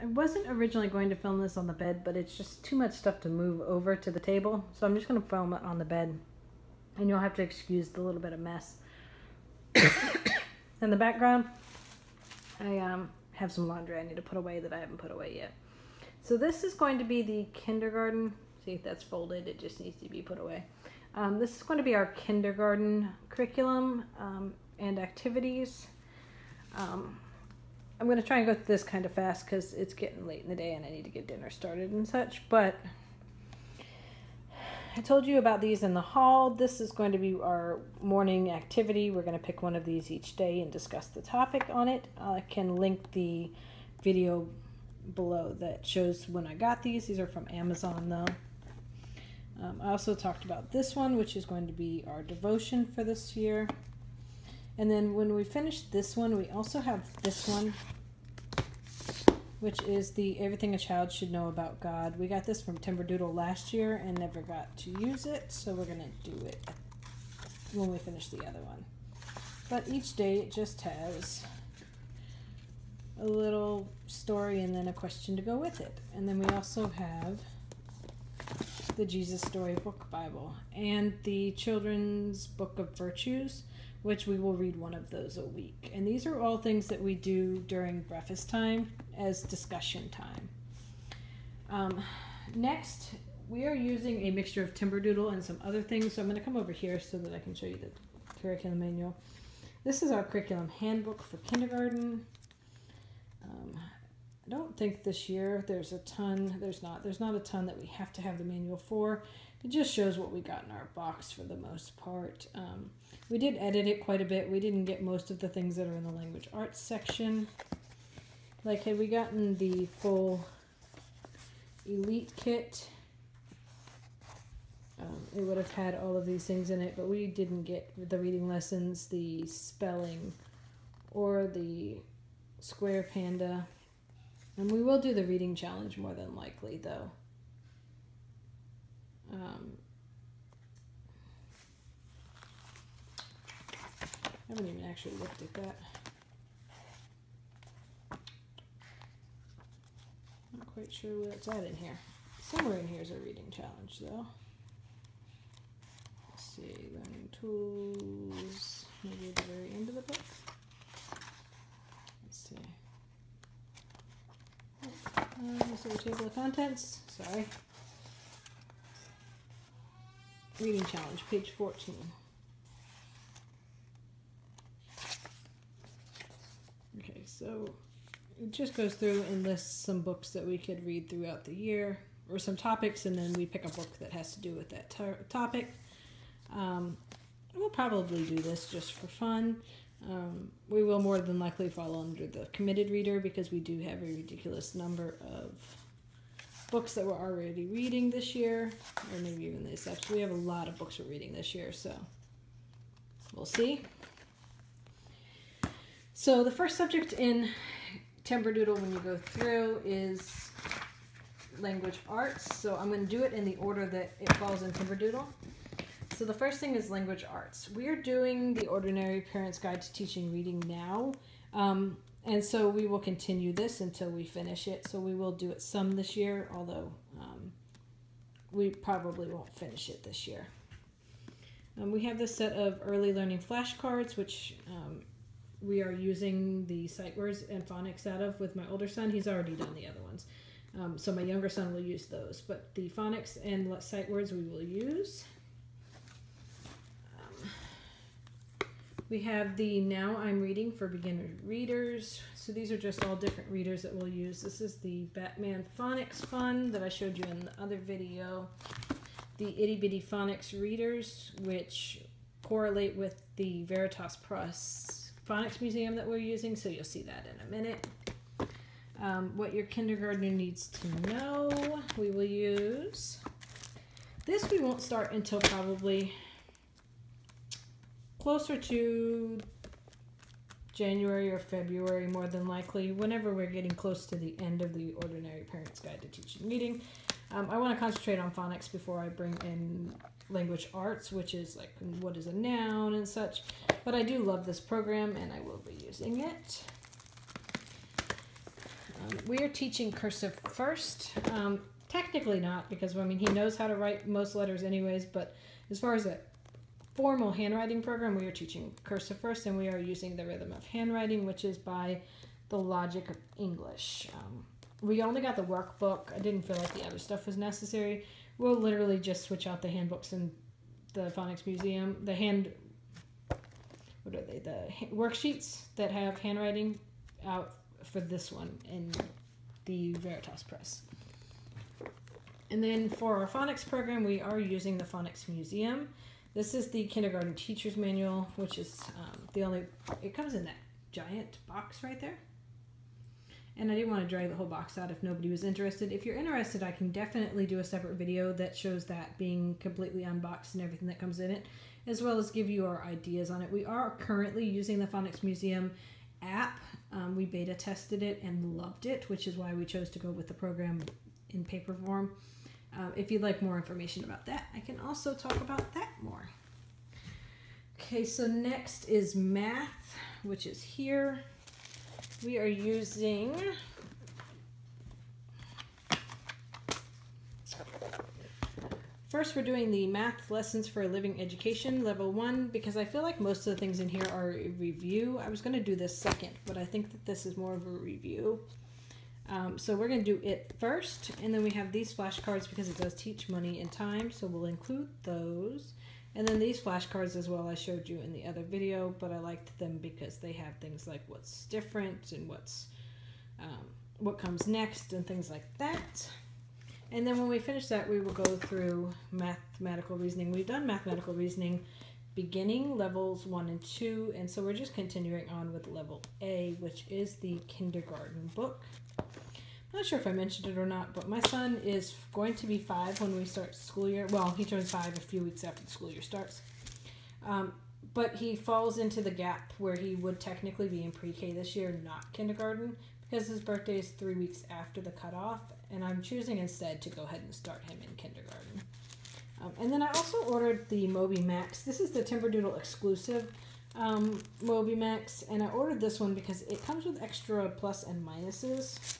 I wasn't originally going to film this on the bed, but it's just too much stuff to move over to the table. So I'm just going to film it on the bed. And you'll have to excuse the little bit of mess. In the background, I um, have some laundry I need to put away that I haven't put away yet. So this is going to be the kindergarten. See, that's folded. It just needs to be put away. Um, this is going to be our kindergarten curriculum um, and activities. Um, I'm going to try and go through this kind of fast because it's getting late in the day and I need to get dinner started and such. But I told you about these in the haul. This is going to be our morning activity. We're going to pick one of these each day and discuss the topic on it. I can link the video below that shows when I got these. These are from Amazon though. Um, I also talked about this one, which is going to be our devotion for this year. And then when we finish this one, we also have this one, which is the Everything a Child Should Know About God. We got this from Timberdoodle last year and never got to use it, so we're going to do it when we finish the other one. But each day it just has a little story and then a question to go with it. And then we also have the Jesus Storybook Bible and the Children's Book of Virtues, which we will read one of those a week. And these are all things that we do during breakfast time as discussion time. Um, next, we are using a mixture of Timberdoodle and some other things. So I'm going to come over here so that I can show you the curriculum manual. This is our curriculum handbook for kindergarten. Um, I don't think this year there's a ton. There's not. There's not a ton that we have to have the manual for. It just shows what we got in our box for the most part. Um, we did edit it quite a bit. We didn't get most of the things that are in the language arts section. Like had we gotten the full elite kit, um, it would have had all of these things in it, but we didn't get the reading lessons, the spelling, or the square panda. And we will do the reading challenge more than likely, though. Um, I haven't even actually looked at that. Not quite sure where it's at in here. Somewhere in here is a reading challenge, though. Let's see, learning tools, maybe at the very end of the book. Let's see. Uh, this is table of contents. Sorry. Reading challenge, page 14. Okay, so it just goes through and lists some books that we could read throughout the year or some topics, and then we pick a book that has to do with that topic. Um, we'll probably do this just for fun. Um, we will more than likely fall under the committed reader because we do have a ridiculous number of books that we're already reading this year, or maybe even the exception. We have a lot of books we're reading this year, so we'll see. So the first subject in Timberdoodle when you go through is language arts. So I'm going to do it in the order that it falls in Timberdoodle. So the first thing is language arts. We are doing the Ordinary Parent's Guide to Teaching Reading now. Um, and so we will continue this until we finish it. So we will do it some this year, although um, we probably won't finish it this year. Um, we have this set of early learning flashcards, which um, we are using the sight words and phonics out of with my older son. He's already done the other ones. Um, so my younger son will use those. But the phonics and sight words we will use. We have the Now I'm Reading for beginner readers. So these are just all different readers that we'll use. This is the Batman Phonics Fun that I showed you in the other video. The Itty Bitty Phonics readers, which correlate with the Veritas Press Phonics Museum that we're using, so you'll see that in a minute. Um, what your kindergartner needs to know, we will use. This we won't start until probably closer to January or February, more than likely, whenever we're getting close to the end of the Ordinary Parent's Guide to Teaching meeting. Um, I want to concentrate on phonics before I bring in language arts, which is like what is a noun and such. But I do love this program and I will be using it. we are teaching cursive first. Um, technically not, because I mean he knows how to write most letters anyways. But as far as a formal handwriting program, we are teaching cursive first, and we are using the rhythm of handwriting, which is by the logic of English. Um, we only got the workbook. I didn't feel like the other stuff was necessary. We'll literally just switch out the handbooks in the Phonics Museum. The hand, what are they? The worksheets that have handwriting out for this one in the Veritas Press. And then for our phonics program, we are using the Phonics Museum. This is the kindergarten teacher's manual, which is um, the only, it comes in that giant box right there. And I didn't want to drag the whole box out if nobody was interested. If you're interested, I can definitely do a separate video that shows that being completely unboxed and everything that comes in it, as well as give you our ideas on it. We are currently using the Phonics Museum app. Um, we beta tested it and loved it, which is why we chose to go with the program in paper form. Uh, if you'd like more information about that, I can also talk about that more. Okay, so next is math, which is here. We are using First, we're doing the math lessons for a living education, level one, because I feel like most of the things in here are a review. I was going to do this second, but I think that this is more of a review. Um, so we're going to do it first, and then we have these flashcards because it does teach money and time, so we'll include those. And then these flashcards as well I showed you in the other video, but I liked them because they have things like what's different and what's um, what comes next and things like that. And then when we finish that, we will go through mathematical reasoning. We've done mathematical reasoning beginning levels one and two, and so we're just continuing on with level A, which is the kindergarten book. Not sure if I mentioned it or not, but my son is going to be five when we start school year. Well, he turns five a few weeks after the school year starts. Um, but he falls into the gap where he would technically be in pre-K this year, not kindergarten, because his birthday is three weeks after the cutoff, and I'm choosing instead to go ahead and start him in kindergarten. Um, and then I also ordered the Mobi Max. This is the Timberdoodle exclusive um, Mobi Max, and I ordered this one because it comes with extra plus and minuses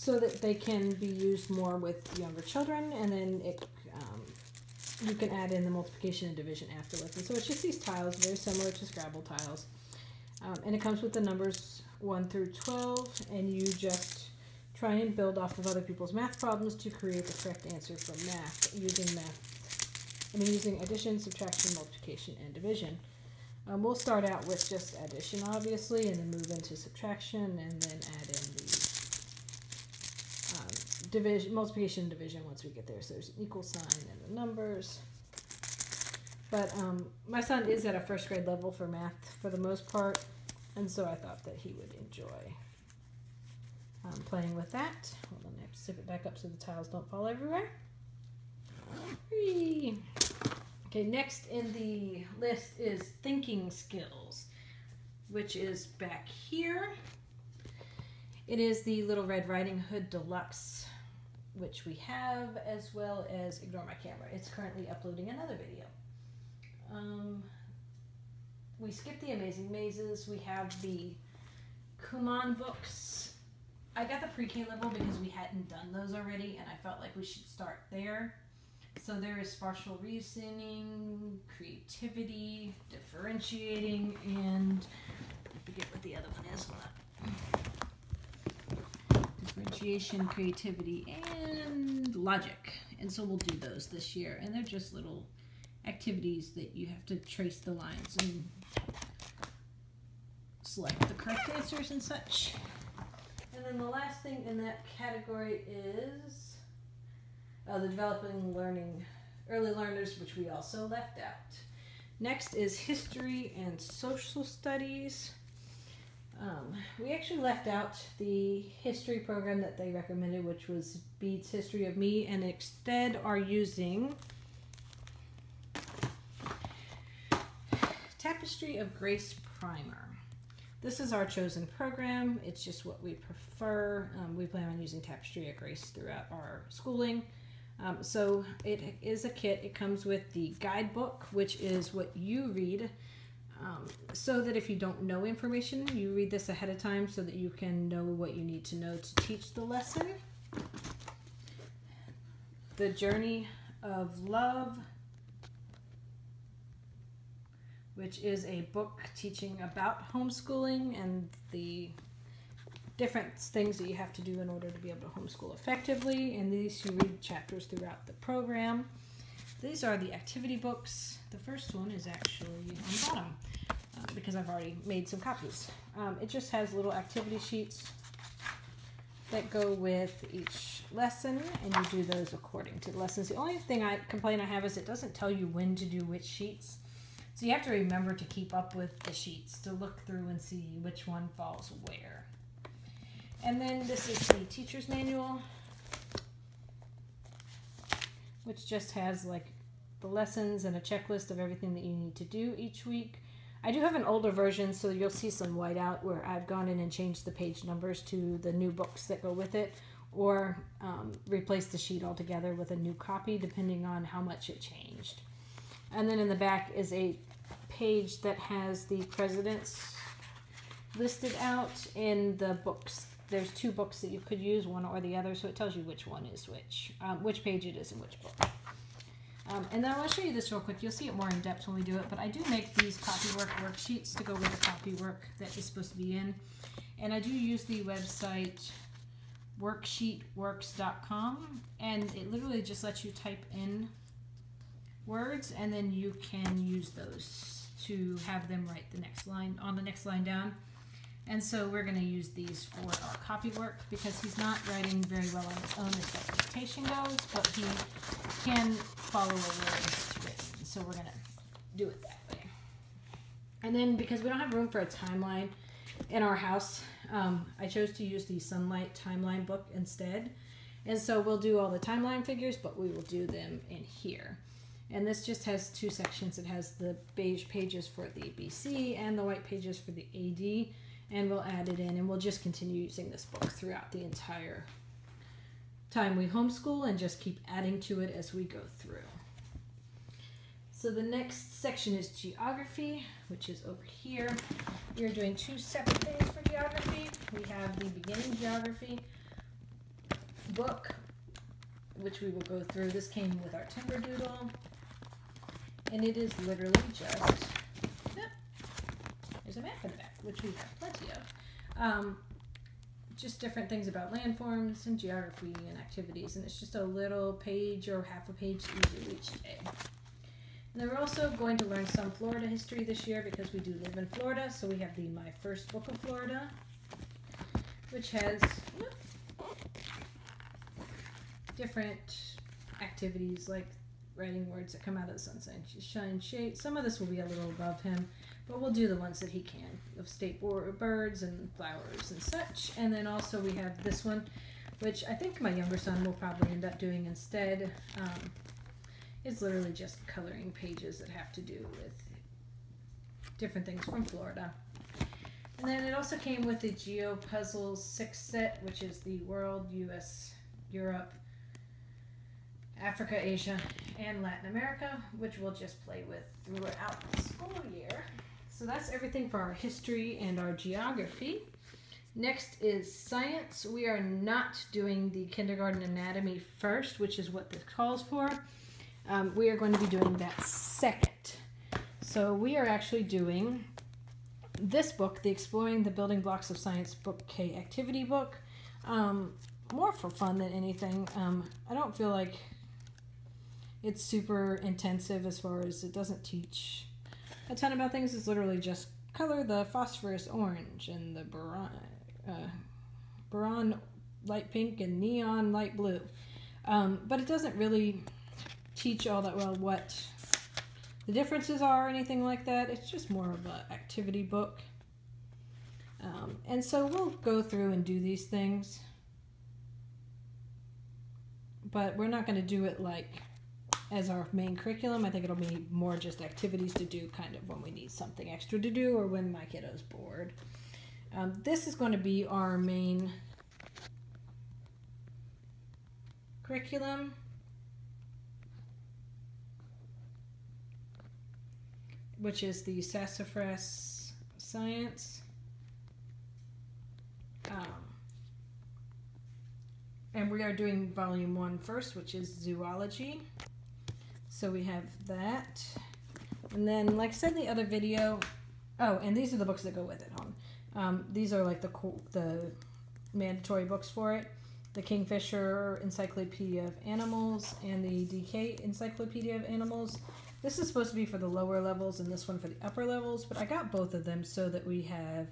so that they can be used more with younger children, and then it um, you can add in the multiplication and division afterwards. And so it's just these tiles, very similar to Scrabble tiles. Um, and it comes with the numbers 1 through 12, and you just try and build off of other people's math problems to create the correct answer for math using math. I mean, using addition, subtraction, multiplication, and division. Um, we'll start out with just addition, obviously, and then move into subtraction, and then add in division, multiplication, and division once we get there. So there's an equal sign and the numbers. But um, my son is at a first grade level for math for the most part, and so I thought that he would enjoy um, playing with that. Hold on, I have to zip it back up so the tiles don't fall everywhere. Whee. Okay, next in the list is thinking skills, which is back here. It is the Little Red Riding Hood Deluxe, which we have, as well as Ignore My Camera. It's currently uploading another video. Um, we skipped the Amazing Mazes. We have the Kumon books. I got the pre-K level because we hadn't done those already, and I felt like we should start there. So there is spatial reasoning, creativity, differentiating, and I forget what the other one is. Creativity, and logic. And so we'll do those this year. And they're just little activities that you have to trace the lines and select the correct answers and such. And then the last thing in that category is uh, the developing learning, early learners, which we also left out. Next is history and social studies. Um, we actually left out the history program that they recommended, which was Bede's History of Me, and instead are using Tapestry of Grace Primer. This is our chosen program. It's just what we prefer. Um, we plan on using Tapestry of Grace throughout our schooling. Um, so it is a kit. It comes with the guidebook, which is what you read um, so that if you don't know information, you read this ahead of time so that you can know what you need to know to teach the lesson. The Journey of Love, which is a book teaching about homeschooling and the different things that you have to do in order to be able to homeschool effectively. And these you read chapters throughout the program. These are the activity books. The first one is actually on the bottom uh, because I've already made some copies. Um, it just has little activity sheets that go with each lesson and you do those according to the lessons. The only thing I complain I have is it doesn't tell you when to do which sheets. So you have to remember to keep up with the sheets to look through and see which one falls where. And then this is the teacher's manual which just has like the lessons and a checklist of everything that you need to do each week. I do have an older version, so you'll see some whiteout where I've gone in and changed the page numbers to the new books that go with it, or um, replace the sheet altogether with a new copy, depending on how much it changed. And then in the back is a page that has the presidents listed out in the books there's two books that you could use, one or the other, so it tells you which one is which, um, which page it is in which book. Um, and then I want to show you this real quick. You'll see it more in depth when we do it, but I do make these copywork worksheets to go with the copywork that is supposed to be in. And I do use the website worksheetworks.com, and it literally just lets you type in words, and then you can use those to have them write the next line on the next line down. And so we're going to use these for our copy work because he's not writing very well on his own as as dictation goes, but he can follow a word it's written. So we're going to do it that way. And then because we don't have room for a timeline in our house, um, I chose to use the Sonlight Timeline book instead. And so we'll do all the timeline figures, but we will do them in here. And this just has two sections. It has the beige pages for the BC and the white pages for the AD and we'll add it in and we'll just continue using this book throughout the entire time we homeschool and just keep adding to it as we go through. So the next section is geography, which is over here. Are doing two separate things for geography. We have the beginning geography book, which we will go through. This came with our Timberdoodle, and it is literally just, yep, there's a map in the back which we have plenty of. Um, just different things about landforms and geography and activities, and it's just a little page or half a page easier each day. And then we're also going to learn some Florida history this year because we do live in Florida, so we have the My First Book of Florida, which has different activities like writing words that come out of the sunshine, shine, shade. Some of this will be a little above him, but we'll do the ones that he can of state birds and flowers and such. And then also we have this one, which I think my younger son will probably end up doing instead. Um, it's literally just coloring pages that have to do with different things from Florida. And then it also came with the Geo Puzzles 6 set, which is the World, US, Europe, Africa, Asia, and Latin America, which we'll just play with throughout the school year. So that's everything for our history and our geography. Next is science. We are not doing the kindergarten anatomy first, which is what this calls for. Um, we are going to be doing that second. So we are actually doing this book, the Exploring the Building Blocks of Science Book K activity book. Um, more for fun than anything. Um, I don't feel like it's super intensive as far as it doesn't teach a ton about things is literally just color the phosphorus orange and the boron, uh, boron light pink and neon light blue. Um, but it doesn't really teach all that well what the differences are or anything like that. It's just more of an activity book. Um, and so we'll go through and do these things. But we're not going to do it like as our main curriculum. I think it'll be more just activities to do kind of when we need something extra to do or when my kiddo's bored. Um, this is going to be our main curriculum. which is the Sassafras Science. Um, and we are doing volume one first, which is zoology. So we have that. And then, like I said in the other video, oh, and these are the books that go with it, hon. Um, these are like the cool, the mandatory books for it. The Kingfisher Encyclopedia of Animals and the DK Encyclopedia of Animals. This is supposed to be for the lower levels and this one for the upper levels, but I got both of them so that we have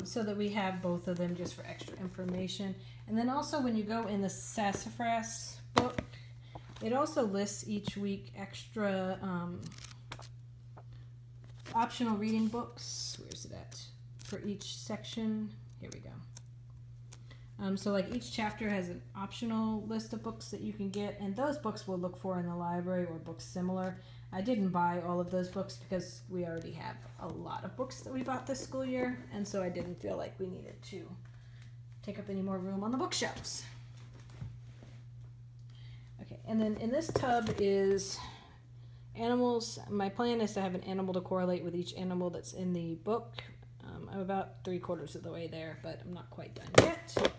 um, so that we have both of them just for extra information. And then also when you go in the Sassafras book, it also lists each week extra um, optional reading books. Where's it at? For each section. Here we go. Um, so like each chapter has an optional list of books that you can get, and those books we'll look for in the library or books similar. I didn't buy all of those books because we already have a lot of books that we bought this school year, and so I didn't feel like we needed to take up any more room on the bookshelves. Okay, and then in this tub is animals. My plan is to have an animal to correlate with each animal that's in the book. Um, I'm about three quarters of the way there, but I'm not quite done yet.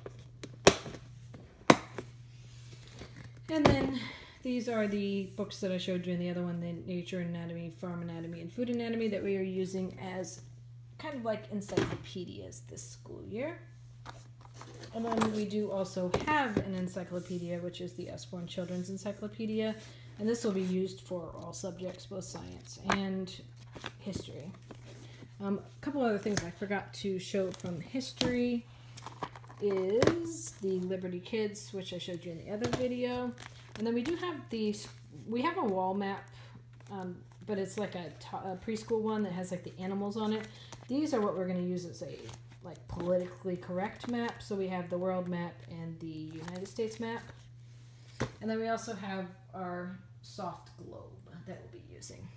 And then these are the books that I showed you in the other one, the Nature Anatomy, Farm Anatomy, and Food Anatomy that we are using as kind of like encyclopedias this school year. And then we do also have an encyclopedia, which is the Usborne Children's Encyclopedia. And this will be used for all subjects, both science and history. Um, a couple other things I forgot to show from history is the Liberty Kids, which I showed you in the other video. And then we do have these, we have a wall map, um, but it's like a, a preschool one that has like the animals on it. These are what we're going to use as a like politically correct map. So we have the world map and the United States map. And then we also have our soft globe that we'll be using.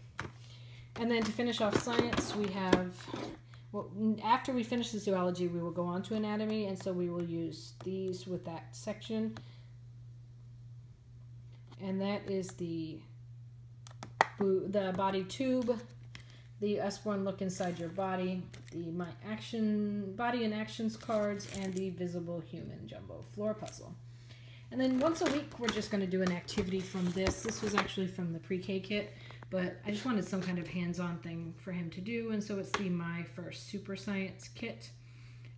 And then to finish off science, we have, well, after we finish the zoology, we will go on to anatomy. And so we will use these with that section and that is the the body tube, the S1 look inside your body, the my action body and actions cards, and the visible human jumbo floor puzzle. And then once a week, we're just going to do an activity from this. This was actually from the pre-K kit, but I just wanted some kind of hands-on thing for him to do, and so it's the My First Super Science kit.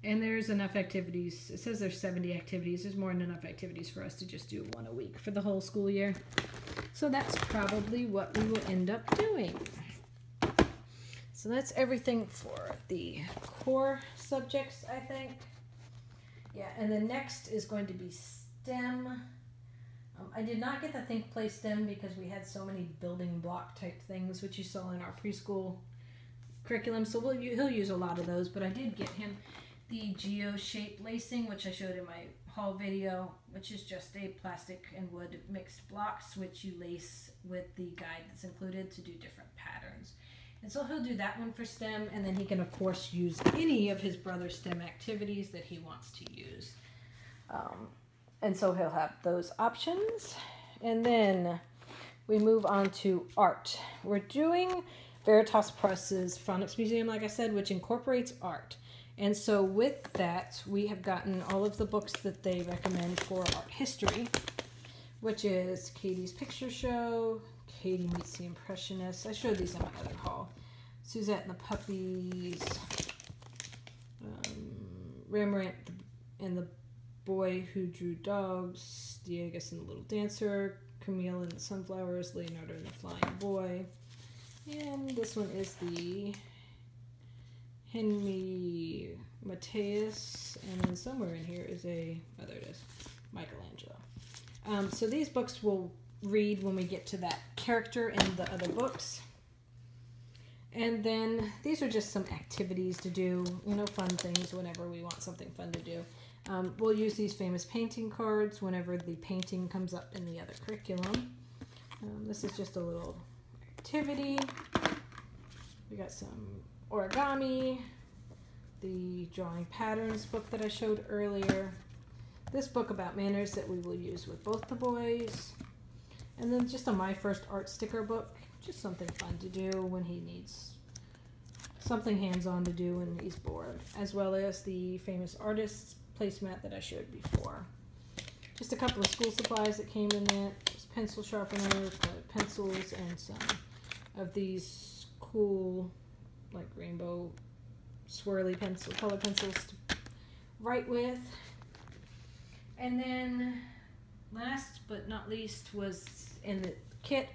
And there's enough activities. It says there's 70 activities. There's more than enough activities for us to just do one a week for the whole school year. So that's probably what we will end up doing. So that's everything for the core subjects, I think. Yeah, and the next is going to be STEM. Um, I did not get the Think Play STEM because we had so many building block type things, which you saw in our preschool curriculum. So we'll, he'll use a lot of those, but I did get him the geo shape lacing, which I showed in my haul video, which is just a plastic and wood mixed blocks, which you lace with the guide that's included to do different patterns. And so he'll do that one for STEM, and then he can, of course, use any of his brother's STEM activities that he wants to use. Um, and so he'll have those options. And then we move on to art. We're doing Veritas Press's Phonics Museum, like I said, which incorporates art. And so with that, we have gotten all of the books that they recommend for art history, which is Katie's Picture Show, Katie Meets the Impressionists. I showed these in my other haul. Suzette and the Puppies, um, Rembrandt and the Boy Who Drew Dogs, Degas and the Little Dancer, Camille and the Sunflowers, Leonardo and the Flying Boy. And this one is the Henry Matisse, and then somewhere in here is a, oh, there it is, Michelangelo. Um, so these books we'll read when we get to that character in the other books. And then these are just some activities to do, you know, fun things whenever we want something fun to do. Um, we'll use these famous painting cards whenever the painting comes up in the other curriculum. Um, this is just a little activity. We got some origami, the drawing patterns book that I showed earlier, this book about manners that we will use with both the boys, and then just a My First Art sticker book, just something fun to do when he needs something hands-on to do when he's bored, as well as the famous artists placemat that I showed before. Just a couple of school supplies that came in there, just pencil sharpener, pencils, and some of these cool, like rainbow swirly pencil, color pencils to write with. And then, last but not least, was in the kit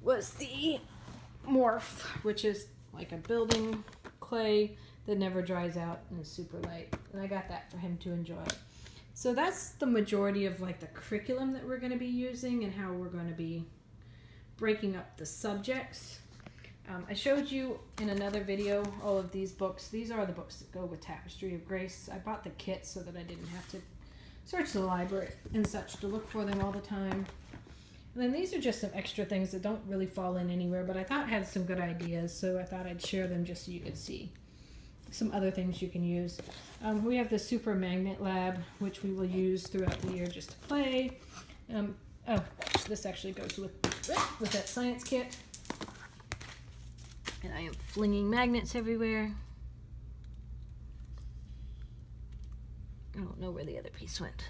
was the morph, which is like a building clay that never dries out and is super light. And I got that for him to enjoy. So that's the majority of like the curriculum that we're going to be using and how we're going to be breaking up the subjects. Um, I showed you in another video all of these books. These are the books that go with Tapestry of Grace. I bought the kit so that I didn't have to search the library and such to look for them all the time. And then these are just some extra things that don't really fall in anywhere, but I thought had some good ideas, so I thought I'd share them just so you could see some other things you can use. Um, we have the Super Magnet Lab, which we will use throughout the year just to play. Um, oh, this actually goes with, with that science kit. And I am flinging magnets everywhere. I don't know where the other piece went.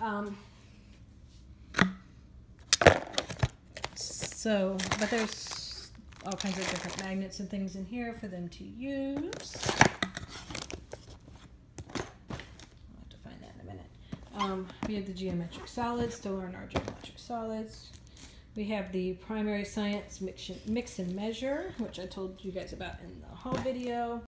Um, So, but there's all kinds of different magnets and things in here for them to use. I'll have to find that in a minute. Um, we have the geometric solids to learn our geometric solids. We have the primary science mix, and measure, which I told you guys about in the whole video.